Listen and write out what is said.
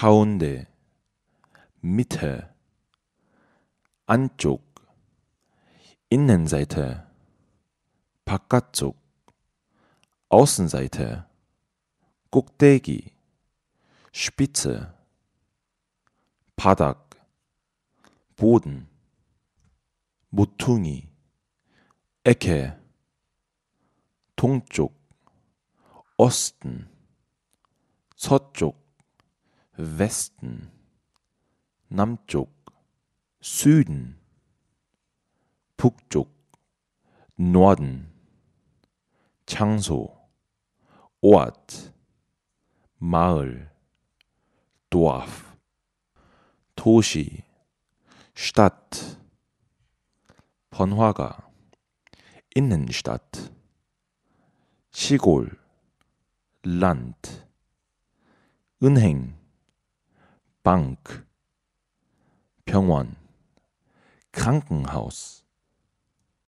가운데, Mitte, 안쪽, Innenseite, 바깥쪽, Außenseite, 꼭대기, Spitze, 바닥, Boden, 모퉁이, Ecke, 동쪽, Osten, 서쪽, Westen, 남쪽, Süden, 북쪽, Norden, 장소, Ort, 마을, Dorf, 도시, Stadt, 번화가, Innenstadt, 시골, Land, 은행, Bank, 병원, Krankenhaus,